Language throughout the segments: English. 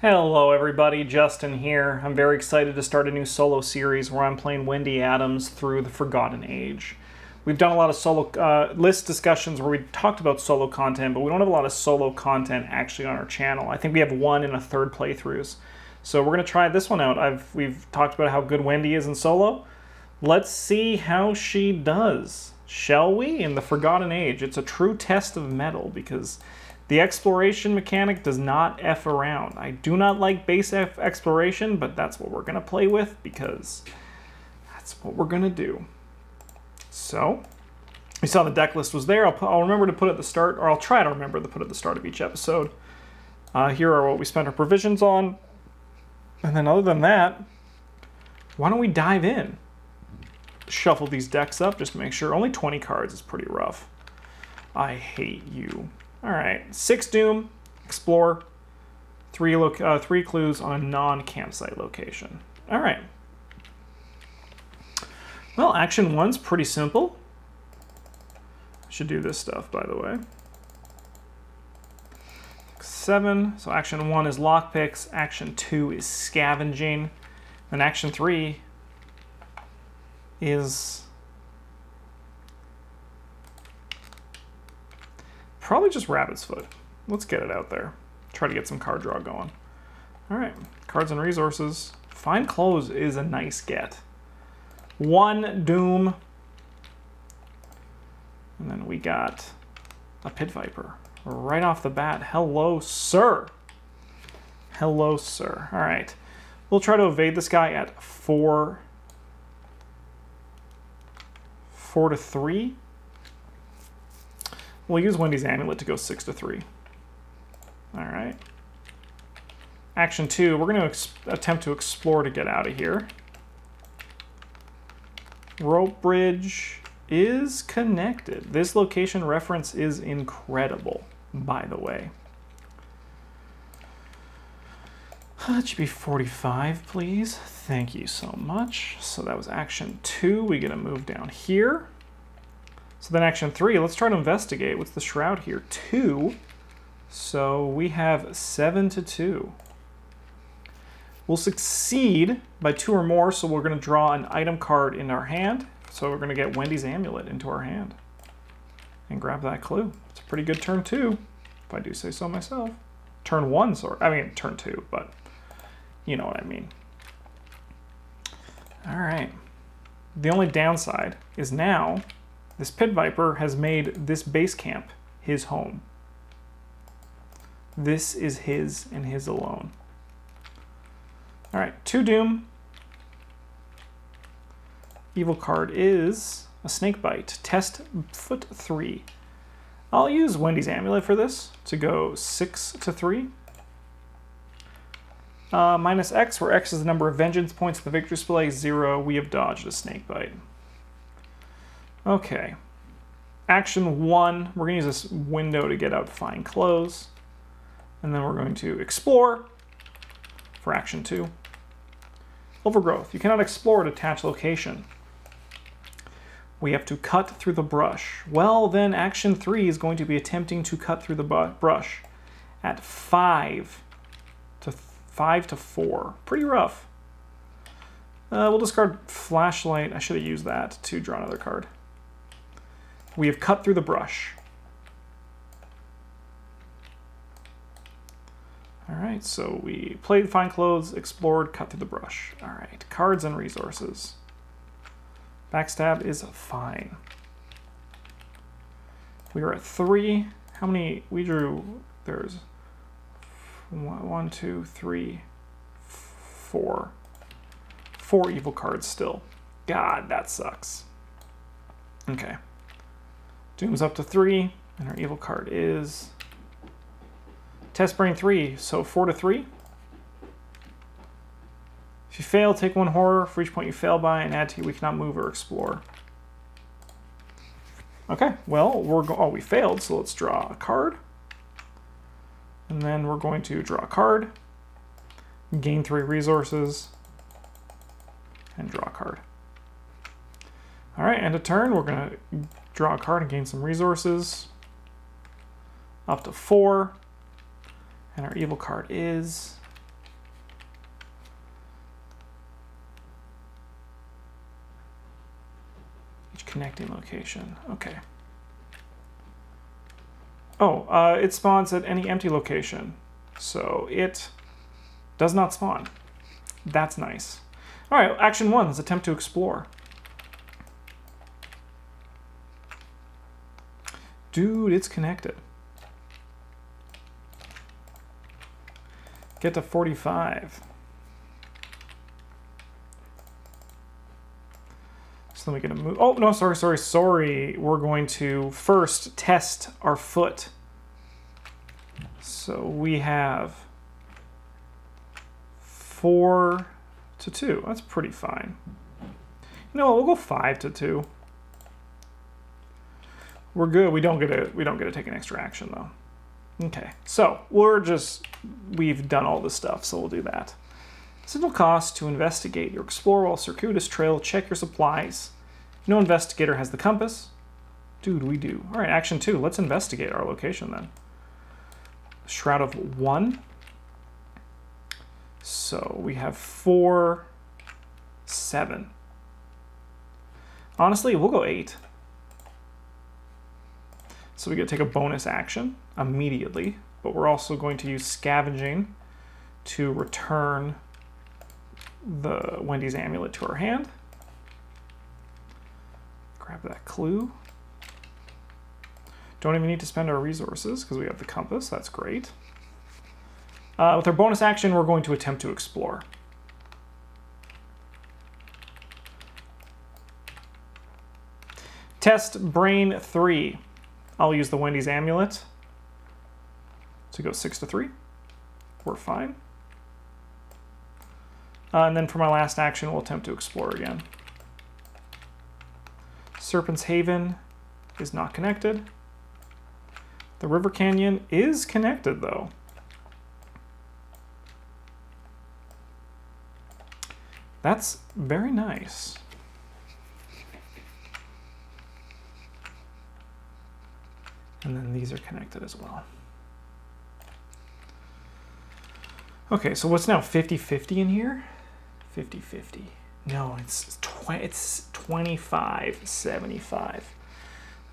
Hello everybody, Justin here. I'm very excited to start a new solo series where I'm playing Wendy Adams through the Forgotten Age. We've done a lot of solo uh, list discussions where we talked about solo content, but we don't have a lot of solo content actually on our channel. I think we have one and a third playthroughs. So we're going to try this one out. I've We've talked about how good Wendy is in solo. Let's see how she does, shall we? In the Forgotten Age, it's a true test of mettle because the exploration mechanic does not F around. I do not like base F exploration, but that's what we're going to play with because that's what we're going to do. So, we saw the deck list was there. I'll, I'll remember to put at the start, or I'll try to remember to put at the start of each episode. Uh, here are what we spent our provisions on. And then other than that, why don't we dive in? Shuffle these decks up just to make sure. Only 20 cards is pretty rough. I hate you. All right, six Doom, explore, three, uh, three clues on a non-campsite location. All right. Well, action one's pretty simple. Should do this stuff, by the way. Seven, so action one is lockpicks, action two is scavenging, and action three is Probably just Rabbit's Foot. Let's get it out there. Try to get some card draw going. All right, cards and resources. Fine Clothes is a nice get. One Doom. And then we got a Pit Viper. Right off the bat. Hello, sir. Hello, sir. All right. We'll try to evade this guy at four. Four to three. We'll use Wendy's Amulet to go 6 to 3. Alright. Action 2, we're going to attempt to explore to get out of here. Rope Bridge is connected. This location reference is incredible, by the way. That should be 45, please. Thank you so much. So that was action two. We get a move down here. So then action three, let's try to investigate. What's the shroud here? Two. So we have seven to two. We'll succeed by two or more, so we're going to draw an item card in our hand. So we're going to get Wendy's Amulet into our hand. And grab that clue. It's a pretty good turn two, if I do say so myself. Turn one, sorry. I mean, turn two, but you know what I mean. All right. The only downside is now this pit viper has made this base camp his home. This is his and his alone. All right, two doom. Evil card is a snake bite. Test foot three. I'll use Wendy's amulet for this to go six to three. Uh, minus X, where X is the number of vengeance points in the victory display, zero. We have dodged a snake bite. Okay. Action one, we're to use this window to get out Fine Clothes. And then we're going to explore for action two. Overgrowth. You cannot explore at attached location. We have to cut through the brush. Well, then action three is going to be attempting to cut through the brush at five to five to four. Pretty rough. Uh, we'll discard flashlight. I should have used that to draw another card. We have cut through the brush. All right, so we played Fine Clothes, explored, cut through the brush. All right, cards and resources. Backstab is fine. We are at three. How many? We drew, there's one, two, three, four. Four evil cards still. God, that sucks. Okay. Doom's up to three, and our evil card is Test Brain 3, so 4 to 3. If you fail, take one horror for each point you fail by and add to we cannot move or explore. Okay, well, we're go oh, we failed, so let's draw a card. And then we're going to draw a card, gain three resources, and draw a card. All right, and a turn, we're gonna Draw a card and gain some resources. Up to four. And our evil card is... Each connecting location. Okay. Oh, uh, it spawns at any empty location. So it does not spawn. That's nice. All right, action one is attempt to explore. Dude, it's connected. Get to 45. So then we get a move. Oh, no, sorry, sorry, sorry. We're going to first test our foot. So we have four to two. That's pretty fine. You know what? We'll go five to two. We're good. We don't get to we don't get to take an extra action though. Okay, so we're just we've done all this stuff, so we'll do that. Signal cost to investigate your explore while circuitous trail, check your supplies. No investigator has the compass. Dude, we do. All right, action two. Let's investigate our location then. Shroud of one. So we have four, seven. Honestly, we'll go eight. So we get to take a bonus action immediately, but we're also going to use scavenging to return the Wendy's amulet to our hand. Grab that clue. Don't even need to spend our resources because we have the compass. That's great. Uh, with our bonus action, we're going to attempt to explore. Test Brain 3. I'll use the Wendy's Amulet to go 6 to 3. We're fine. Uh, and then for my last action, we'll attempt to explore again. Serpent's Haven is not connected. The River Canyon is connected, though. That's very nice. And then these are connected as well. Okay, so what's now 50-50 in here? 50-50. No, it's tw it's 25-75.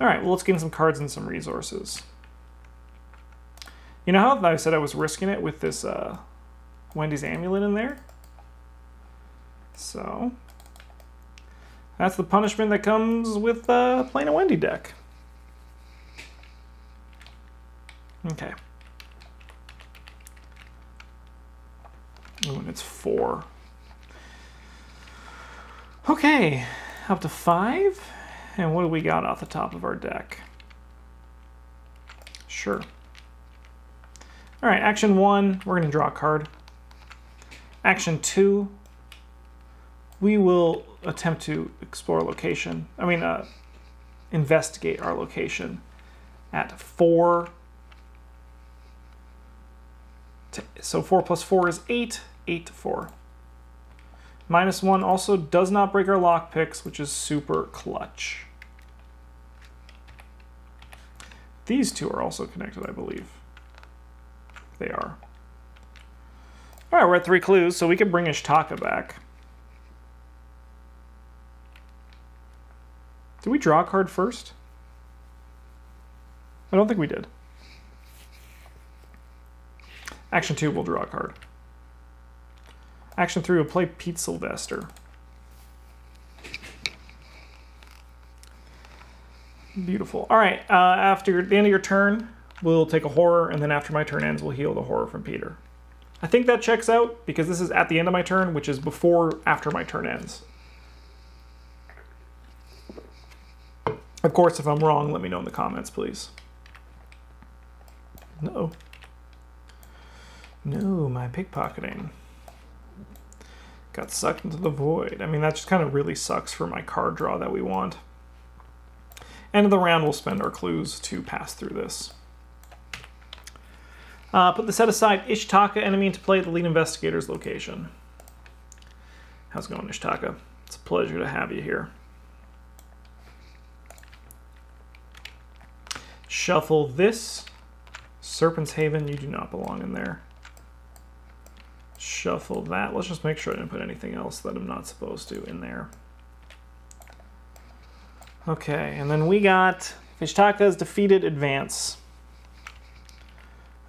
All right, well, let's get some cards and some resources. You know how I said I was risking it with this uh, Wendy's amulet in there? So, that's the punishment that comes with uh, playing a Wendy deck. Okay. Oh, and it's four. Okay, up to five. And what do we got off the top of our deck? Sure. All right, action one, we're going to draw a card. Action two, we will attempt to explore location. I mean, uh, investigate our location at four. So four plus four is eight, eight to four. Minus one also does not break our lock picks, which is super clutch. These two are also connected, I believe. They are. All right, we're at three clues, so we can bring Ichtaca back. Did we draw a card first? I don't think we did. Action 2, we'll draw a card. Action 3, we'll play Pete Sylvestre. Beautiful. All right, uh, after the end of your turn, we'll take a horror, and then after my turn ends, we'll heal the horror from Peter. I think that checks out, because this is at the end of my turn, which is before after my turn ends. Of course, if I'm wrong, let me know in the comments, please. No. No, my pickpocketing. Got sucked into the void. I mean, that just kind of really sucks for my card draw that we want. End of the round, we'll spend our clues to pass through this. Uh, put the set aside Ichtaca enemy into play at the lead investigator's location. How's it going, Ichtaca? It's a pleasure to have you here. Shuffle this. Serpent's Haven, you do not belong in there. Shuffle that. Let's just make sure I didn't put anything else that I'm not supposed to in there. Okay, and then we got Ichtaca's defeated advance.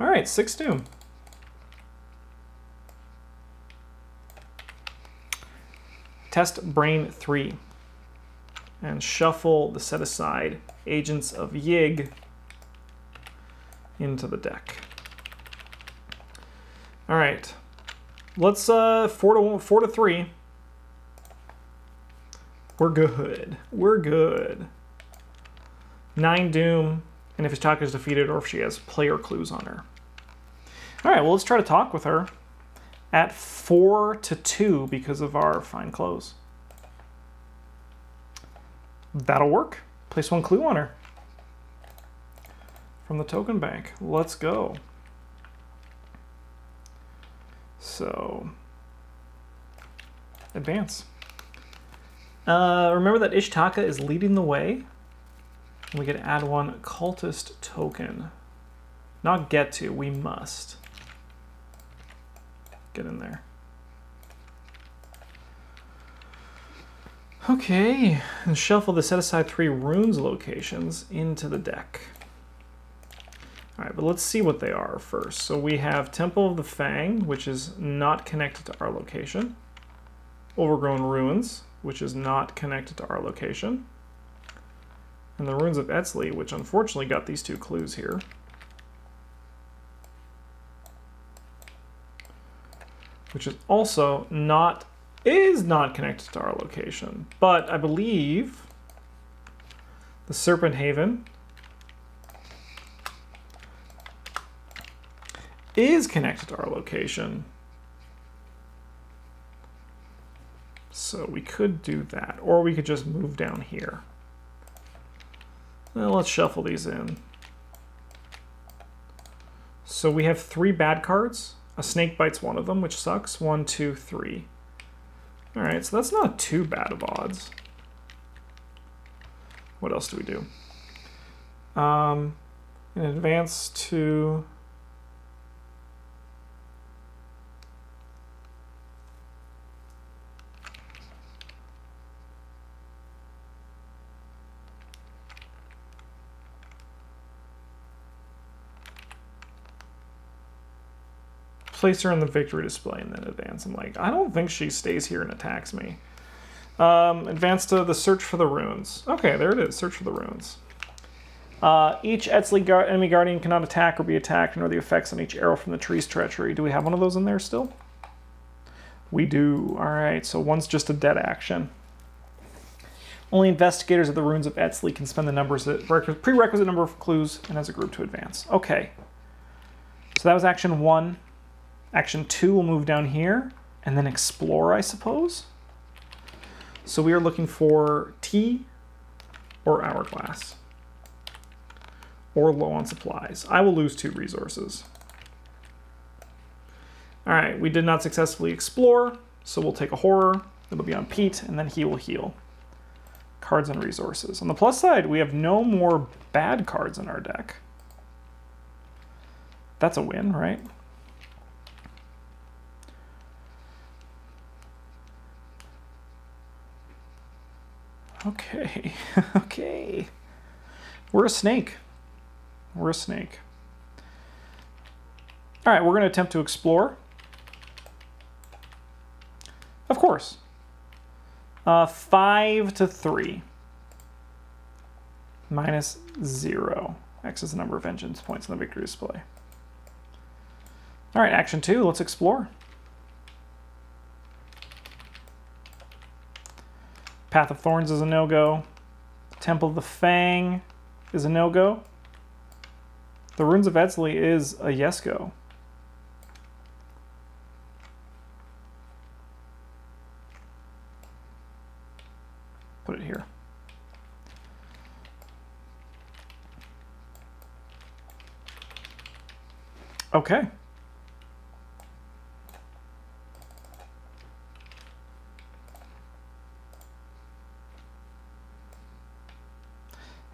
All right, 6 2. Test Brain 3. And shuffle the set aside Agents of Yig into the deck. All right, let's uh four to one, four to three. We're good. We're good. Nine Doom, and if Ichtaca is defeated or if she has player clues on her. All right, well, let's try to talk with her at four to two because of our fine clothes. That'll work. Place one clue on her. From the token bank. Let's go. So, advance. Uh, remember that Ichtaca is leading the way. We could add one cultist token. Not get to, we must. Get in there. Okay, and shuffle the set aside three runes locations into the deck. But let's see what they are first. So we have Temple of the Fang, which is not connected to our location. Overgrown Ruins, which is not connected to our location. And the Ruins of Eztli, which unfortunately got these two clues here. Which is also not, is not connected to our location. But I believe the Serpent Haven is connected to our location. So we could do that, or we could just move down here. Well, let's shuffle these in. So we have three bad cards. A snake bites one of them, which sucks. One, two, three. All right, so that's not too bad of odds. What else do we do? Um, in advance to place her in the victory display and then advance. I'm like, I don't think she stays here and attacks me. Um, advance to the search for the runes. Okay, there it is, search for the runes. Uh, each guard, enemy guardian cannot attack or be attacked, nor the effects on each arrow from the tree's treachery. Do we have one of those in there still? We do. All right, so one's just a dead action. Only investigators of the ruins of Eztli can spend the numbers that prerequisite number of clues and as a group to advance. Okay. So that was action one. Action two will move down here and then explore, I suppose. So we are looking for tea or hourglass or low on supplies. I will lose two resources. All right, we did not successfully explore, so we'll take a horror. It'll be on Pete, and then he will heal. Cards and resources. On the plus side, we have no more bad cards in our deck. That's a win, right? Okay, okay. We're a snake. We're a snake. All right, we're going to attempt to explore. Of course. Uh, five to three. Minus zero. X is the number of vengeance points in the victory display. All right, action two, let's explore. Path of Thorns is a no-go. Temple of the Fang is a no-go. The Ruins of Eztli is a yes-go. Put it here. Okay.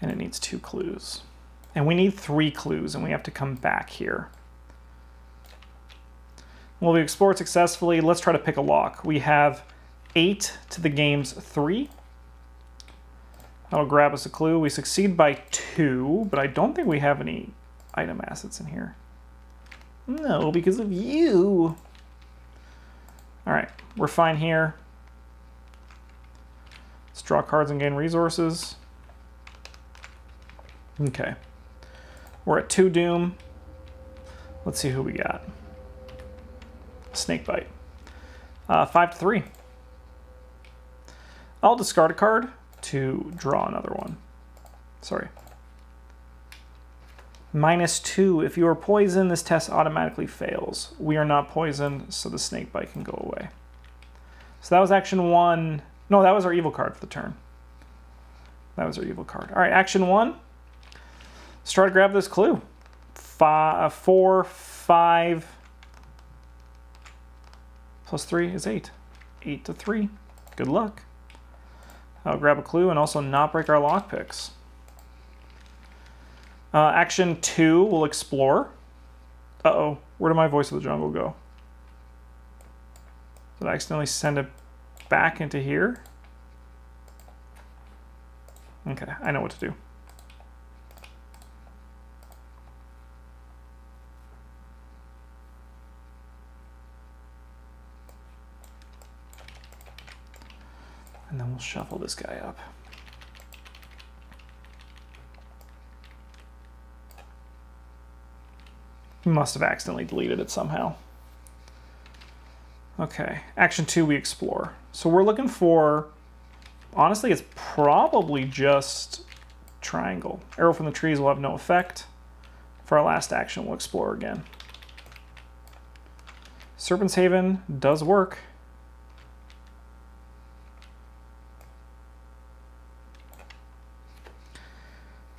And it needs two clues. And we need three clues, and we have to come back here. Well, we explored successfully. Let's try to pick a lock. We have eight to the game's three. That'll grab us a clue. We succeed by two, but I don't think we have any item assets in here. No, because of you. All right, we're fine here. Let's draw cards and gain resources. Okay. We're at two doom. Let's see who we got. Snake bite. Uh, five to three. I'll discard a card to draw another one. Sorry. Minus two. If you are poisoned, this test automatically fails. We are not poisoned, so the snake bite can go away. So that was action one. No, that was our evil card for the turn. That was our evil card. All right, action one. Let's try to grab this clue. Five, uh, four, five, plus three is eight. Eight to three. Good luck. I'll grab a clue and also not break our lockpicks. Uh, action two, we'll explore. Uh-oh, where did my voice of the jungle go? Did I accidentally send it back into here? Okay, I know what to do. We'll shuffle this guy up. Must have accidentally deleted it somehow. Okay, action two, we explore. So we're looking for, honestly, it's probably just triangle. Arrow from the trees will have no effect. For our last action, we'll explore again. Serpent's Haven does work.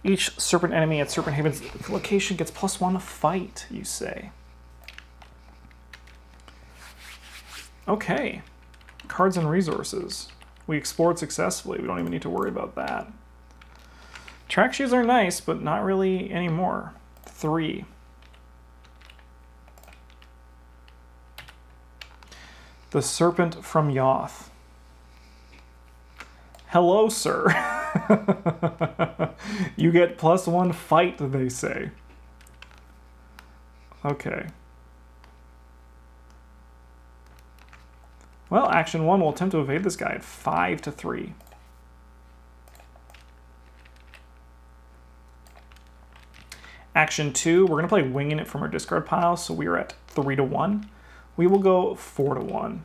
Each serpent enemy at Serpent Haven's location gets plus one to fight, you say. Okay. Cards and resources. We explored successfully. We don't even need to worry about that. Track shoes are nice, but not really anymore. Three. The Serpent from Yoth. Hello, sir. you get plus one fight, they say. Okay. Well, action one will attempt to evade this guy at five to three. Action two, we're gonna play winging it from our discard pile, so we are at three to one. We will go four to one.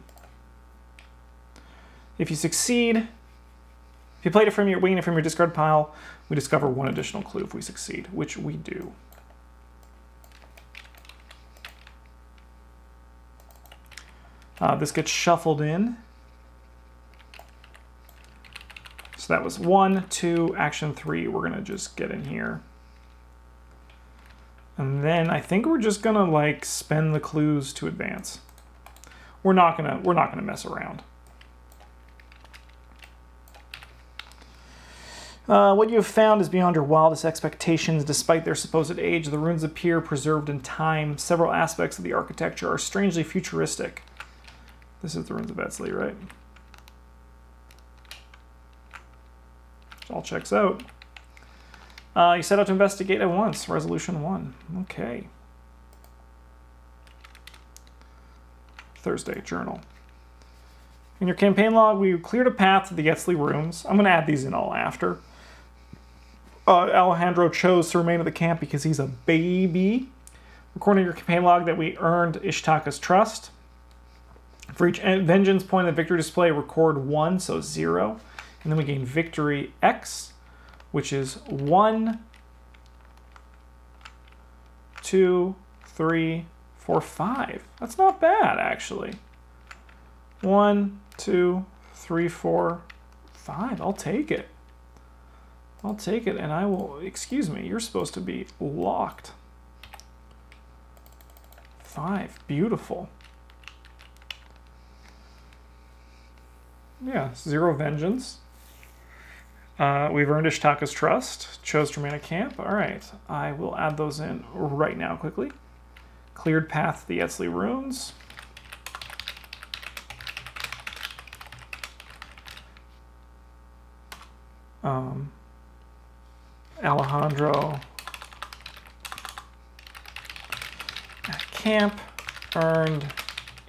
If you succeed, if you played it from your wing and from your discard pile, we discover one additional clue if we succeed, which we do. Uh, this gets shuffled in. So that was one, two, action three. We're gonna just get in here. And then I think we're just gonna like spend the clues to advance. We're not gonna we're not gonna mess around. Uh, what you have found is beyond your wildest expectations. Despite their supposed age, the runes appear preserved in time. Several aspects of the architecture are strangely futuristic. This is the Ruins of Eztli, right? All checks out. Uh, you set out to investigate at once. Resolution 1. Okay. Thursday, journal. In your campaign log, we cleared a path to the Eztli rooms. I'm going to add these in all after. Uh, Alejandro chose to remain at the camp because he's a baby. Recording your campaign log that we earned Ichtaca's trust. For each vengeance point in the victory display, record one, so zero. And then we gain victory X, which is one, two, three, four, five. That's not bad, actually. One, two, three, four, five. I'll take it. I'll take it, and I will, excuse me, you're supposed to be locked. Five, beautiful. Yeah, zero vengeance. Uh, we've earned Ichtaca's trust. Chose to remain camp. All right, I will add those in right now quickly. Cleared path the Eztli runes. Um, Alejandro at camp earned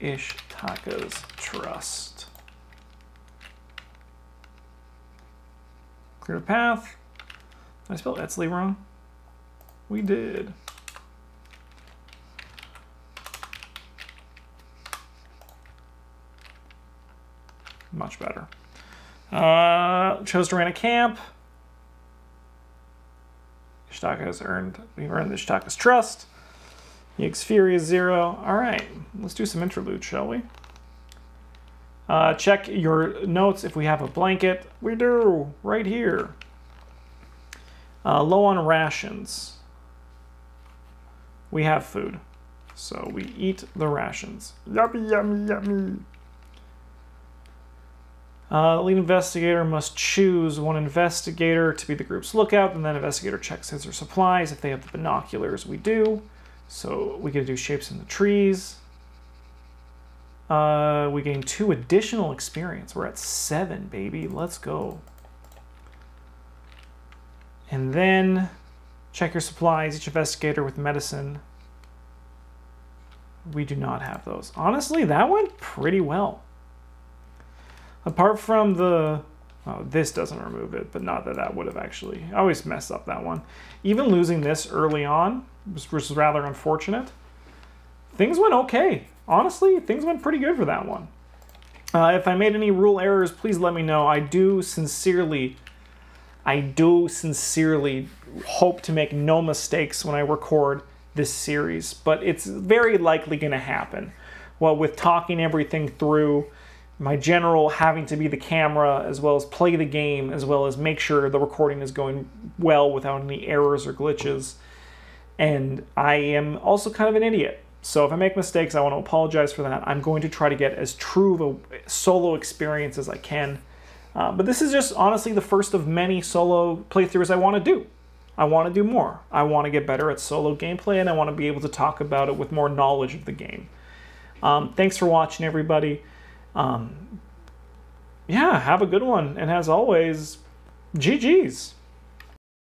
Ichtaca's trust. Clear path. Did I spell Eztli wrong? We did. Much better. Uh, chose to run a camp. Ichtaca has earned, we've earned the Ichtaca's trust. Yig's Fury is zero. All right, let's do some interlude, shall we? Uh, check your notes if we have a blanket. We do, right here. Uh, low on rations. We have food. So we eat the rations. Yummy, yummy, yummy. Uh, lead investigator must choose one investigator to be the group's lookout, and then investigator checks his or supplies. If they have the binoculars, we do. So we get to do shapes in the trees. Uh, we gain two additional experience. We're at seven, baby. Let's go. And then check your supplies, each investigator with medicine. We do not have those. Honestly, that went pretty well. Apart from the... Oh, this doesn't remove it, but not that that would have actually... I always mess up that one. Even losing this early on was, was rather unfortunate. Things went okay. Honestly, things went pretty good for that one. Uh, if I made any rule errors, please let me know. I do sincerely, I do sincerely hope to make no mistakes when I record this series, but it's very likely going to happen. Well, with talking everything through, my general having to be the camera as well as play the game as well as make sure the recording is going well without any errors or glitches. And i am also kind of an idiot. So if i make mistakes i want to apologize for that. I'm going to try to get as true of a solo experience as i can. Uh, but this is just honestly the first of many solo playthroughs i want to do. I want to do more. I want to get better at solo gameplay and i want to be able to talk about it with more knowledge of the game. Um, thanks for watching everybody um, yeah, have a good one. And as always, GG's.